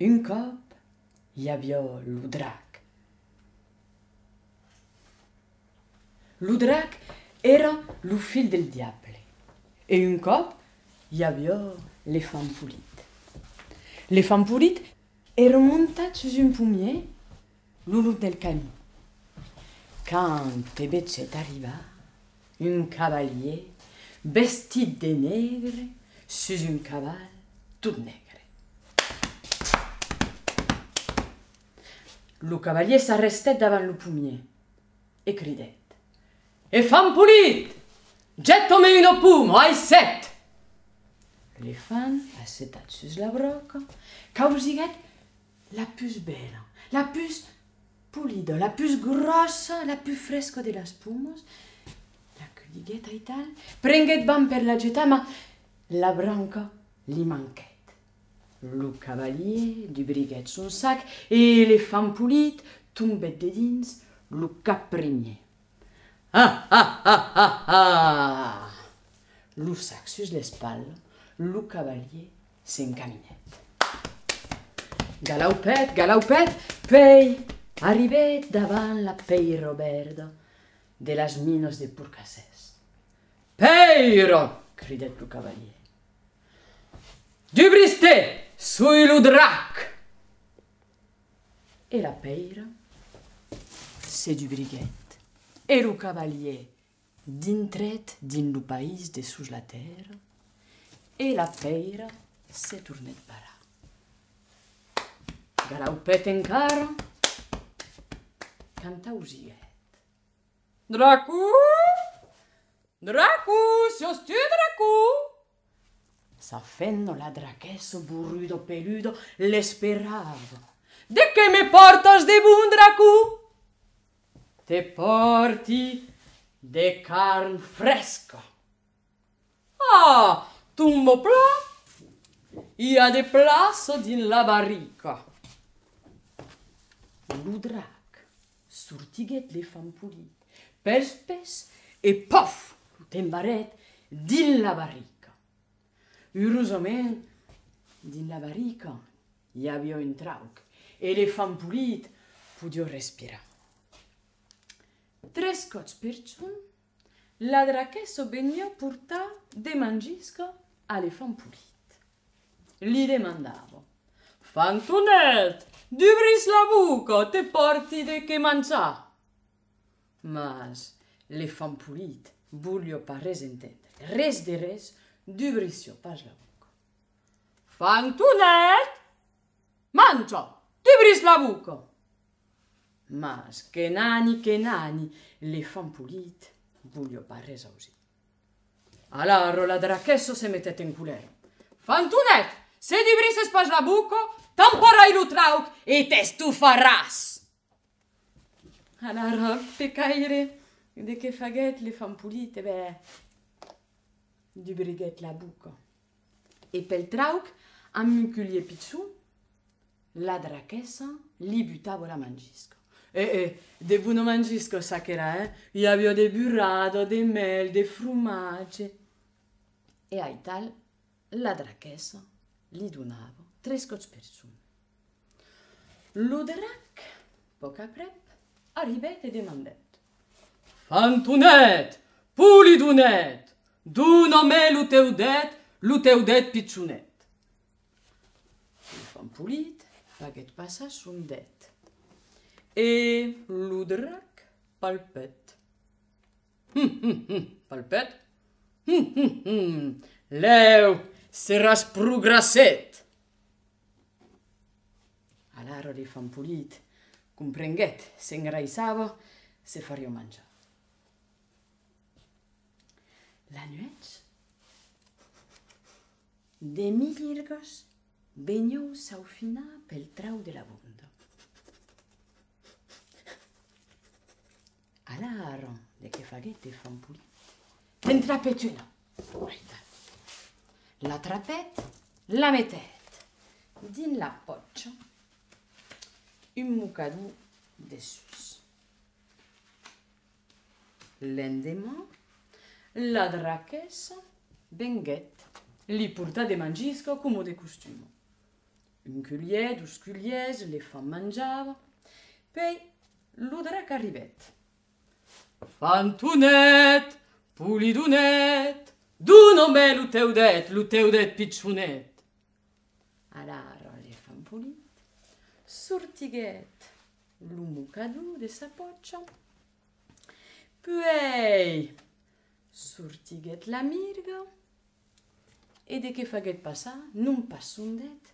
Une cop, javio Ludrac. Ludrac era lu fil del diable. Et une cop, javio les femmes pulites. Les femmes pulites erano montate sous une pommier, l'oulou del camion. Quand Tebetchet arriva, un cavalier, vesti de nègre, sous une cavale tout nègre. Le cavalier s'arrestait devant le pommier et criait Et femme pulite Gettami une pomme, ai set Les femmes, assetaient sur la broca, causiguet la plus belle, la plus pulida, la plus grosse, la plus fresca de las pumes, la culligueta i tal, prenguet ban per la geta, ma la branca li manquait. lo cavalier du briguèt son sac e l'elefant polit tombèt de dins lo cap primier. Ha, ha, ha, ha, ha! Lo sac sus l'espal, lo cavalier s'encaminèt. Galaupet, galaupet, pei! Arribèt davant la pei Robert de las minos de Purcassès. Peiro! cridèt lo cavalier. Du brister! sui lo drac. E la peira se du briguet. E lo cavalier dintret din lo país de sous la terre. E la peira se tournet para. Galaupet en cara, canta usiet. Dracu! Dracu! Sios tu, Dracu! Dracu! s'affenno la draqueso burrudo peludo l'esperava. De che me portas de bun dracu te porti de carn fresco ah tumbo pla ia de plaso din la barrica. Lu drac surtiguet le fampuli per spes e pof t'embaret din la barrica. Heureusement, dins la barrica hi havia un trauc. Elefant polit podia respirar. Tres cots per xun, la draquesso venia portar de mangisca a l'elefant polit. Li demandava, Fantonet, d'obris la boca, te porti de què menjar. Mas l'elefant polit volia pas res entendre, res de res, Dubricio, page la bouca. Fantunet! Mancio, dubris la bouca! Mas que nani, que nani, le fan pulit, voulio pas resausir. Alors, la draquesso se mettait en couleur. Fantunet! Se dubris es page la bouca, t'emporrai lo trauc e t'estufaràs! Alors, pecaire, de que faguet le fan pulit, e eh ben, di brighet la buca. E pel trauc, a minculie piciu, la drachesa li buttavo la mangisco. E eh, eh, de buono mangisco sa che era, eh? Io avevo de burrado, de mel, de frumace. E ai tal la drachesa li donavo tre scotch per su. L'uderac, poca prep, arrivette e demandette. Fantunet, pulidunet, Du nomè lo teu det, lo teu det pitzonet. Fan polit, faguèt passa son det. E lo drac palpet. palpet? Leu, seràs prograsset. A l'arro de fan polit, comprenguèt, s'engraïsava, se faria menjar la nuèch. De mirgos veniu sau fina pel trau de la bunda. A l'arron de que faguet e fan puli, entrapet una. La trapet, la metet. Din la poccia, un mucadou de sus. L'endemant, la draquessa venguèt. Li portà de mangisca como de costumo. Un culier, dos culiers, le fan menjava. Pei, lo drac arribèt. Fantonet, pulidonet, dono-me lo teu det, lo teu det pitxonet. Alara le fan polit, sortiguet lo mocadou de sa poccia. Puei, sortiguèt la mirga e de que faguèt passar non pas son det,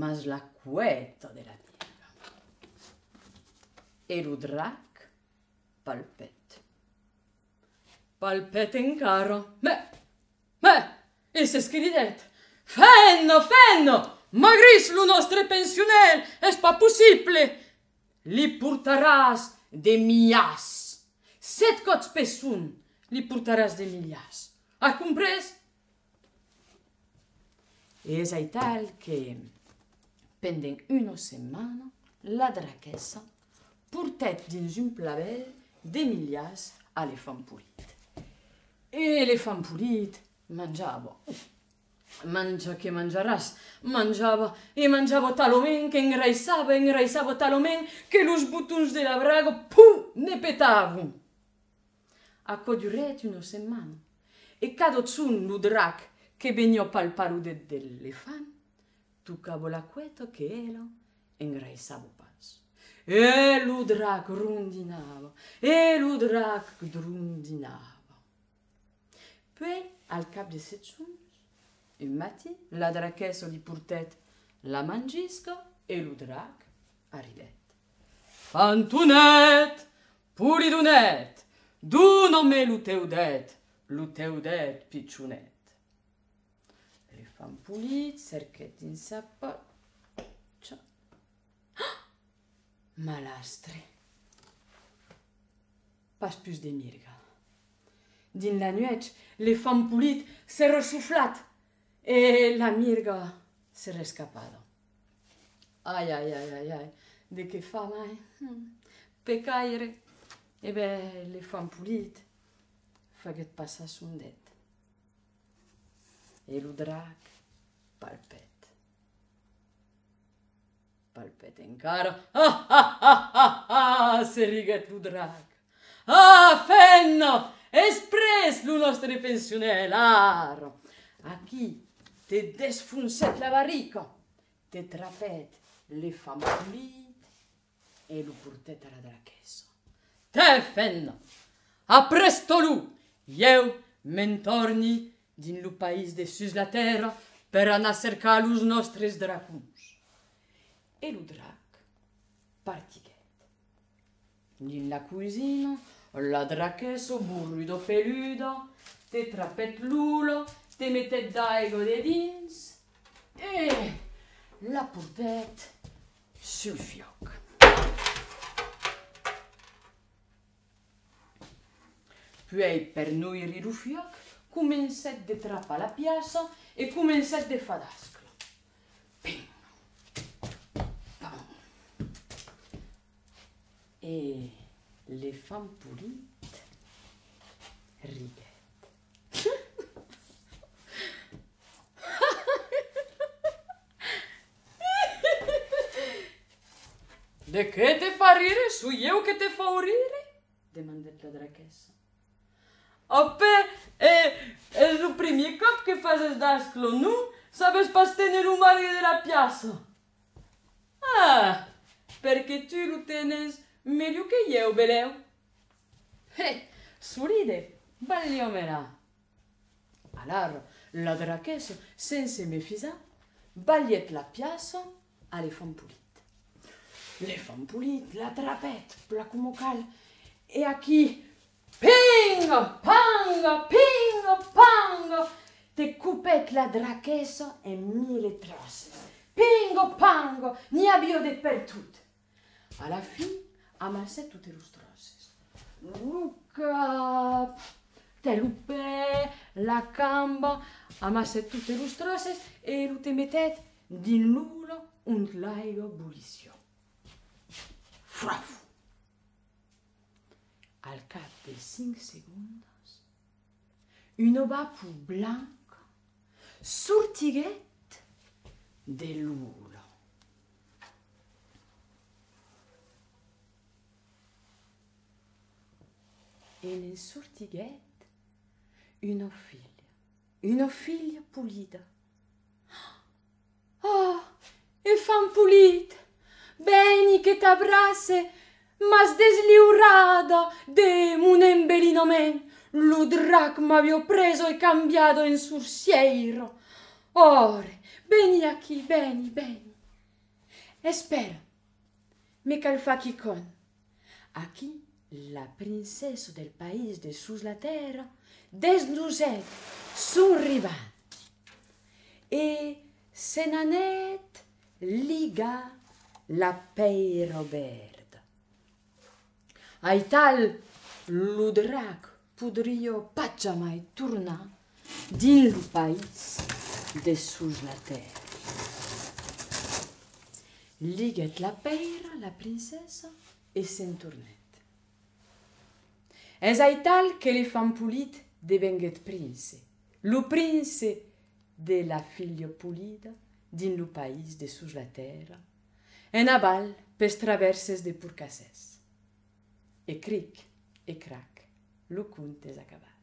mas la cueta de la mirga. E lo drac palpèt. Palpèt en caro. Mè, mè, e se escridèt. Fenno, fenno, magris lo nostre pensionel, es pas possible. Li portaràs de mias. Set cots pesuns li portaràs de millars. Ha comprès? És a tal que, pendent una setmana, la draquessa portet dins un plavel de millars a l'elefant polit. E l'elefant polit menjava. Menja que menjaràs. Menjava i e menjava talament que engraissava, engraissava talament que los botons de la braga, pum, ne petaven aquò durèt una setmana. E cada un lo drac que venio pal paludet de l'elefant, tu cabo la cueto que elo engraissavo pas. E lo drac rondinava, e lo drac rondinava. Poi, al cap de set giorni, un matí, la drachessa li portet la mangisco e lo drac arrivet. Fantunet, puridunet, Donome lo teu det, lo teu det, pichonet. Li e fan pulit, cerquet din sa patxa. Ah! Malastre. Pas pus de mirga. Din la nuet, li fan pulit, se resuflat. E la mirga se rescapado. Ai, ai, ai, ai, ai, de que fa mai? Hmm. Pecaire. Pecaire. Eh e bè, le fan pulit, faguet passa son det. E lo drac palpet. Palpet encara. Ha, ha, ha, ha, ha, se riguet lo drac. Ah, fenno, espres lo nostre pensionel, aro. Aquí te desfonset la barrica, te trapet le fan pulit e lo portet a la draquesa. Stephen. Apresto lo Jeu m'entorni din lo país de sus la terra per anar cercar los nostres dracons. E lo drac partiguèt. Din la cuisina, la draquesso burrido peluda, te trapèt l'ulo, te metèt d'aigo de dins e la portèt sul fioc. Puei per noi rirufiac, come in set de trapa la piazza e come in set de fadasclo. Pim! Pam! E le fan purit ride. De che te fa rire? Su io che te fa rire? Demandette la drachessa. Ope, eh, es lo primier cop que fases d'asclo, no? Sabes pas tener un mari de la piazza. Ah, perquè tu lo tenes millor que jo, veleu. He, eh, suride, valió mera. Alar, la draquesa, sense me fisa, valiet la piazza a les fonds pulit. Les fonds pulit, la trapet, pla como cal, e aquí, pinga, panga, pinga, panga, te coupèt la draquesa en mille trosses. Pingo, pango, n'hi havia de per tot. A la fi, amassè totes les trosses. Luca, te lupè, la camba, amassè totes les trosses e lo te metèt din l'ulo un l'aigua bullició. Frafu! al cap de cinc segundos, un obapu blanc sortiguèt de l'ulo. E ne sortiguèt una filla, una filla pulida. Oh, e fan pulit! Veni que t'abrace! Veni! mas desliurada de un envelinamen. Lo dracma vi ho preso e cambiado in sursiero. Ore, veni a chi, veni, veni. E spera, me calfa chi con. A chi la princesa del paese de sus la terra desnuset son rival. E senanet liga la pei ai tal lo drac podrio pas jamais tornar dins lo país de sus la terra. Liguèt la pèra la princesa e se'n tornèt. És ai tal que l'elefant pulit devenguèt prince, lo prince de la filla pulida dins lo país de sus la terra, en aval pes traverses de Purcassès. e cric e crac, lucun zakaba.